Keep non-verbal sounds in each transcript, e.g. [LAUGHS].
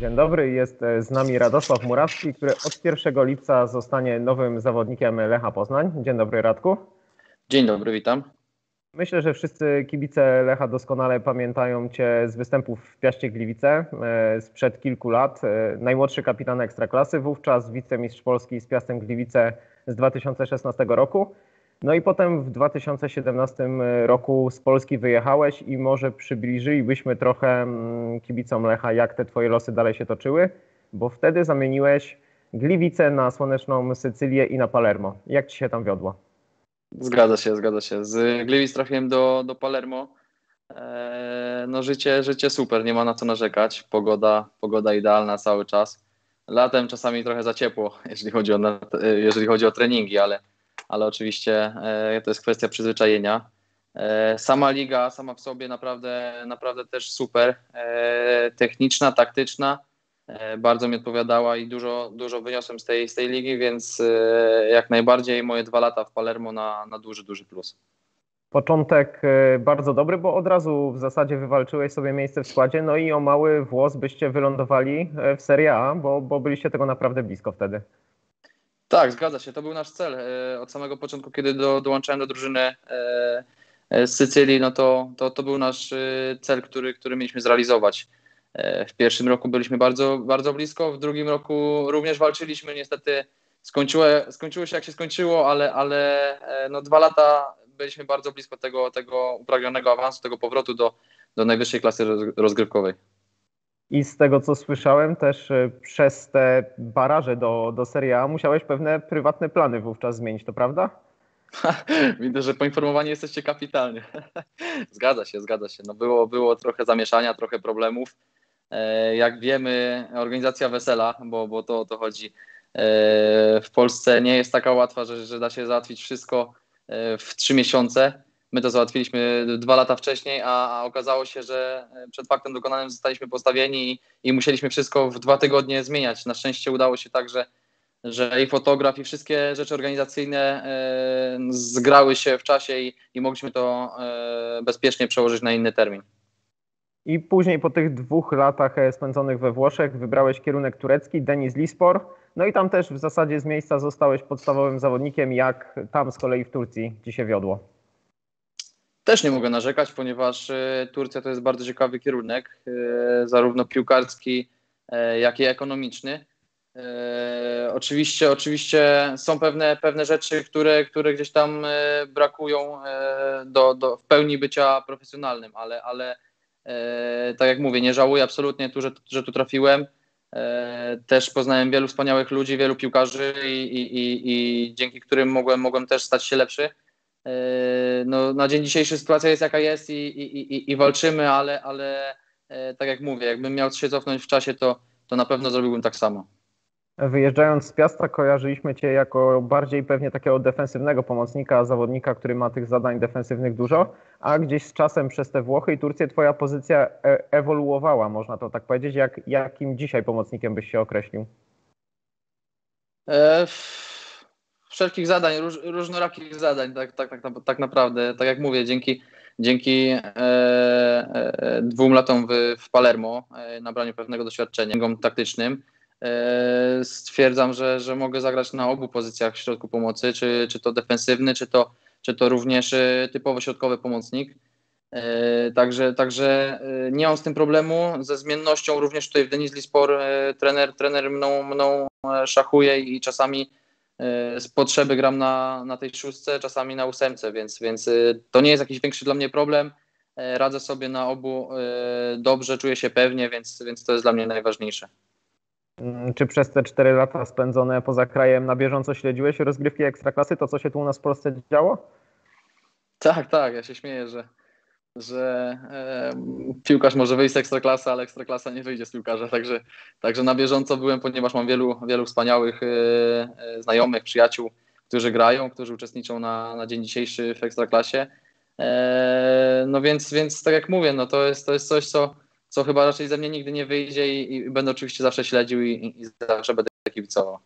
Dzień dobry, jest e, z nami Radosław Murawski, który od 1 lipca zostanie nowym zawodnikiem Lecha Poznań. Dzień dobry Radku. Dzień dobry, witam. Myślę, że wszyscy kibice Lecha doskonale pamiętają Cię z występów w Piaście Gliwice e, sprzed kilku lat. E, najmłodszy kapitan Ekstraklasy, wówczas wicemistrz Polski z Piastem Gliwice z 2016 roku. No i potem w 2017 roku z Polski wyjechałeś i może przybliżylibyśmy trochę mm, kibicom Lecha, jak te twoje losy dalej się toczyły, bo wtedy zamieniłeś Gliwice na słoneczną Sycylię i na Palermo. Jak ci się tam wiodło? Zgadza się, zgadza się. Z Gliwic trafiłem do, do Palermo. Eee, no życie, życie super, nie ma na co narzekać. Pogoda, pogoda idealna cały czas. Latem czasami trochę za ciepło, [LAUGHS] jeżeli chodzi o, jeżeli chodzi o treningi, ale ale oczywiście e, to jest kwestia przyzwyczajenia. E, sama liga, sama w sobie naprawdę, naprawdę też super. E, techniczna, taktyczna. Bardzo mi odpowiadała i dużo, dużo wyniosłem z tej, z tej ligi, więc jak najbardziej moje dwa lata w Palermo na, na duży, duży plus. Początek bardzo dobry, bo od razu w zasadzie wywalczyłeś sobie miejsce w składzie, no i o mały włos byście wylądowali w Serie A, bo, bo byliście tego naprawdę blisko wtedy. Tak, zgadza się. To był nasz cel. E, od samego początku, kiedy do, dołączałem do drużyny e, e, z Sycylii, no to, to, to był nasz cel, który, który mieliśmy zrealizować. W pierwszym roku byliśmy bardzo, bardzo blisko, w drugim roku również walczyliśmy. Niestety skończyło, skończyło się jak się skończyło, ale, ale no dwa lata byliśmy bardzo blisko tego, tego upragnionego awansu, tego powrotu do, do najwyższej klasy rozgrywkowej. I z tego, co słyszałem, też e, przez te baraże do, do Serie A musiałeś pewne prywatne plany wówczas zmienić, to prawda? [LAUGHS] Widzę, że poinformowani jesteście kapitalnie. [LAUGHS] zgadza się, zgadza się. No było, było trochę zamieszania, trochę problemów. E, jak wiemy, organizacja wesela, bo, bo to o to chodzi, e, w Polsce nie jest taka łatwa, że, że da się załatwić wszystko w trzy miesiące. My to załatwiliśmy dwa lata wcześniej, a, a okazało się, że e, przed faktem dokonanym zostaliśmy postawieni i, i, musieliśmy wszystko w dwa tygodnie zmieniać. Na szczęście udało się tak, że, że i fotograf, i wszystkie rzeczy organizacyjne e, zgrały się w czasie i, i mogliśmy to e, bezpiecznie przełożyć na inny termin. I później po tych dwóch latach e, spędzonych we Włoszech wybrałeś kierunek turecki, Denis Lispor. No i tam też w zasadzie z miejsca zostałeś podstawowym zawodnikiem. Jak tam z kolei w Turcji ci się wiodło? Też nie mogę narzekać, ponieważ e, Turcja to jest bardzo ciekawy kierunek, e, zarówno piłkarski, e, jak i ekonomiczny. Oczywiście, oczywiście są pewne, pewne rzeczy, które, które gdzieś tam brakują do, do w pełni bycia profesjonalnym, ale, ale tak jak mówię, nie żałuję absolutnie tu, że, że tu trafiłem. Też poznałem wielu wspaniałych ludzi, wielu piłkarzy i, i, i, i dzięki którym mogłem, mogłem też stać się lepszy. Yy, no, na dzień dzisiejszy sytuacja jest jaka jest i, i, i, i walczymy, ale, ale e, tak jak mówię, jakbym miał się cofnąć w czasie, to, to na pewno zrobiłbym tak samo. Wyjeżdżając z Piasta kojarzyliśmy Cię jako bardziej pewnie takiego defensywnego pomocnika, zawodnika, który ma tych zadań defensywnych dużo, a gdzieś z czasem przez te Włochy i Turcję Twoja pozycja e, ewoluowała, można to tak powiedzieć. Jak, jakim dzisiaj pomocnikiem byś się określił? E wszelkich zadań, róż, różnorakich zadań, tak, tak, tak, tak naprawdę. Tak jak mówię, dzięki, dzięki e, e, dwóm latom w, w Palermo, e, nabraniu pewnego doświadczenia taktycznym, e, stwierdzam, że, że mogę zagrać na obu pozycjach w środku pomocy, czy, czy to defensywny, czy to, czy to również e, typowo środkowy pomocnik. E, także, także nie mam z tym problemu. Ze zmiennością również tutaj w Denis Lispor trener, trener mną, mną szachuje i czasami z potrzeby gram na, na tej szóstce, czasami na ósemce, więc, więc y, to nie jest jakiś większy dla mnie problem. E, radzę sobie na obu y, dobrze, czuję się pewnie, więc, więc to jest dla mnie najważniejsze. Mm, czy przez te cztery lata spędzone poza krajem na bieżąco śledziłeś rozgrywki ekstraklasy, to co się tu u nas w Polsce działo? Tak, tak, ja się śmieję, że że e, piłkarz może wyjść z ekstraklasy, ale ekstraklasa nie wyjdzie z piłkarza. Także, także na bieżąco byłem, ponieważ mam wielu, wielu wspaniałych e, znajomych, przyjaciół, którzy grają, którzy uczestniczą na, na dzień dzisiejszy w ekstraklasie. E, no więc, więc tak jak mówię, no to jest, to jest coś, co, co chyba raczej ze mnie nigdy nie wyjdzie i, i będę oczywiście zawsze śledził i, i zawsze będę kibicował.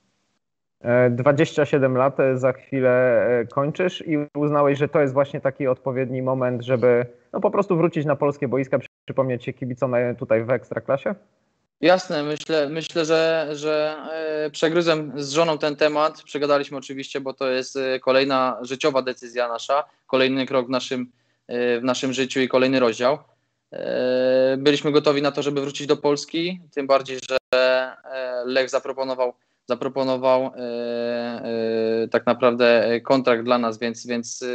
27 lat za chwilę e, kończysz i uznałeś, że to jest właśnie taki odpowiedni moment, żeby no po prostu wrócić na polskie boiska, przypomnieć się kibicom tutaj w Ekstraklasie? Jasne, myślę, myślę że, że e, przegryzłem z żoną ten temat. Przegadaliśmy oczywiście, bo to jest e, kolejna życiowa decyzja nasza, kolejny krok w naszym, e, w naszym życiu i kolejny rozdział. Byliśmy gotowi na to, żeby wrócić do Polski, tym bardziej, że Lech zaproponował zaproponował e, e, tak naprawdę kontrakt dla nas, więc, więc e,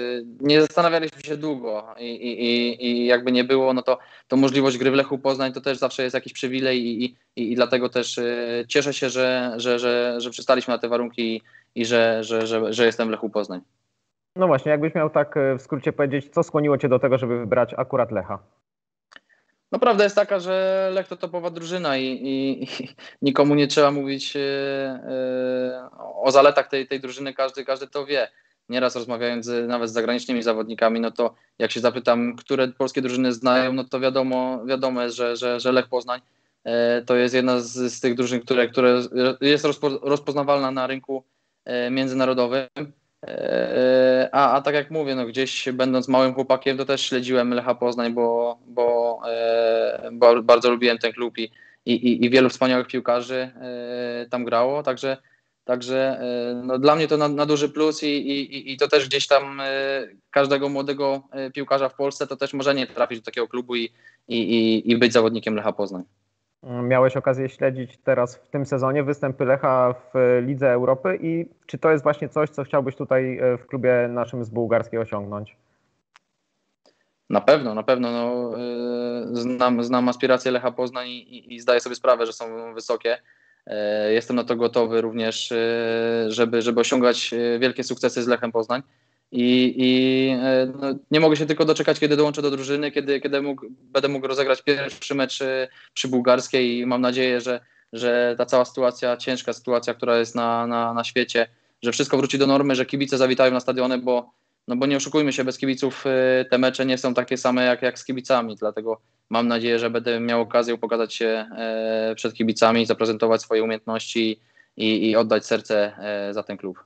nie zastanawialiśmy się długo i, i, i jakby nie było, no to, to możliwość gry w Lechu Poznań to też zawsze jest jakiś przywilej i, i, i dlatego też cieszę się, że, że, że, że przystaliśmy na te warunki i, i że, że, że, że jestem w Lechu Poznań. No właśnie, jakbyś miał tak w skrócie powiedzieć, co skłoniło Cię do tego, żeby wybrać akurat Lecha? No prawda jest taka, że Lech to topowa drużyna i, i, i [LAUGHS] nikomu nie trzeba mówić yy, yy, o zaletach tej, tej drużyny, każdy, każdy to wie. Nieraz rozmawiając z, nawet z zagranicznymi zawodnikami, no to jak się zapytam, które polskie drużyny znają, no to wiadomo, wiadomo jest, że, że, że Lech Poznań yy, to jest jedna z, z tych drużyn, które, które jest rozpo, rozpoznawalna na rynku międzynarodowym. E, a, a tak jak mówię, no gdzieś będąc małym chłopakiem, to też śledziłem Lecha Poznań, bo, bo, e, bo bardzo lubiłem ten klub i, i, i wielu wspaniałych piłkarzy e, tam grało, także, także no dla mnie to na, na duży plus i, i, i to też gdzieś tam każdego młodego piłkarza w Polsce to też może nie trafić do takiego klubu i, i, i być zawodnikiem Lecha Poznań. Miałeś okazję śledzić teraz w tym sezonie występy Lecha w Lidze Europy i czy to jest właśnie coś, co chciałbyś tutaj e, w klubie naszym z bułgarskiej osiągnąć? Na pewno, na pewno. No, e, znam, znam aspiracje Lecha Poznań i, i zdaję sobie sprawę, że są wysokie. E, jestem na to gotowy również, żeby, żeby osiągać wielkie sukcesy z Lechem Poznań. I, i e, no, nie mogę się tylko doczekać, kiedy dołączę do drużyny, kiedy, kiedy mógł, będę mógł rozegrać pierwszy mecz e, przy bułgarskiej i mam nadzieję, że, że ta cała sytuacja, ciężka sytuacja, która jest na, na, na świecie, że wszystko wróci do normy, że kibice zawitają na stadiony, bo, no bo nie oszukujmy się, bez kibiców e, te mecze nie są takie same jak, jak z kibicami, dlatego mam nadzieję, że będę miał okazję pokazać się przed kibicami, zaprezentować swoje umiejętności i, i oddać serce za ten klub.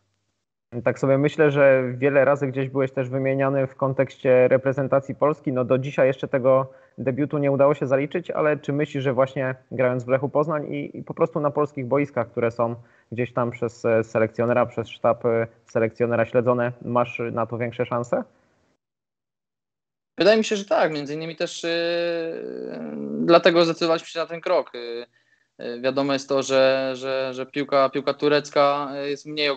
Tak sobie myślę, że wiele razy gdzieś byłeś też wymieniany w kontekście reprezentacji Polski. No do dzisiaj jeszcze tego debiutu nie udało się zaliczyć, ale czy myślisz, że właśnie grając w Lechu Poznań i, i po prostu na polskich boiskach, które są gdzieś tam przez e, selekcjonera, przez sztab e, selekcjonera śledzone, masz na to większe szanse? Wydaje mi się, że tak. Między innymi też yy, dlatego zdecydowaliśmy się na ten krok. Yy wiadomo jest to, że, że, że piłka, piłka turecka jest mniej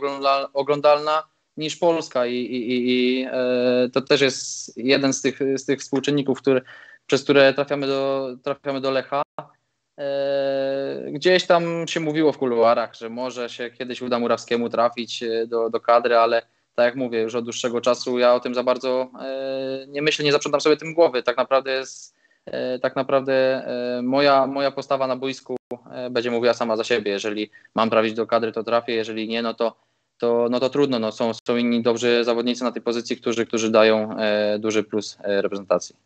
oglądalna niż polska i, i, i e, to też jest jeden z tych, z tych współczynników, który, przez które trafiamy do, trafiamy do Lecha. E, gdzieś tam się mówiło w kuluarach, że może się kiedyś uda Murawskiemu trafić do, do kadry, ale tak jak mówię, już od dłuższego czasu ja o tym za bardzo nie myślę, nie zaprzątam sobie tym głowy. Tak naprawdę jest tak naprawdę moja, moja postawa na boisku E, będzie mówiła sama za siebie. Jeżeli mam trafić do kadry, to trafię, jeżeli nie, no to, to, no to trudno. No są, są inni dobrzy zawodnicy na tej pozycji, którzy, którzy dają e, duży plus e, reprezentacji.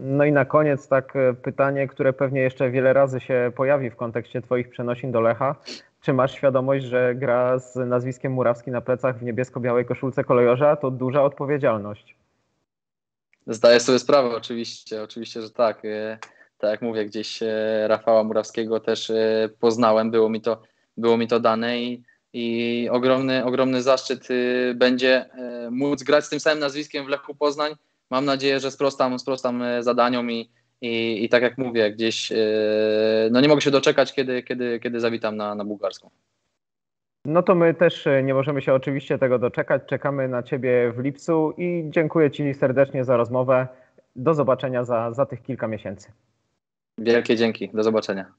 No i na koniec tak pytanie, które pewnie jeszcze wiele razy się pojawi w kontekście Twoich przenosin do Lecha. Czy masz świadomość, że gra z nazwiskiem Murawski na plecach w niebiesko-białej koszulce kolejorza to duża odpowiedzialność? Zdaję sobie sprawę, oczywiście, oczywiście, że tak tak jak mówię, gdzieś e, Rafała Murawskiego też e, poznałem, było mi to, było mi to dane i, i ogromny, ogromny zaszczyt będzie e, móc grać z tym samym nazwiskiem w Lechu Poznań. Mam nadzieję, że sprostam, sprostam zadaniom i, i, i tak jak mówię, gdzieś no nie mogę się doczekać, kiedy, kiedy, kiedy zawitam na, na bułgarską. No to my też nie możemy się oczywiście tego doczekać. Czekamy na Ciebie w lipcu i dziękuję Ci serdecznie za rozmowę. Do zobaczenia za, za tych kilka miesięcy. Wielkie dzięki. Do zobaczenia.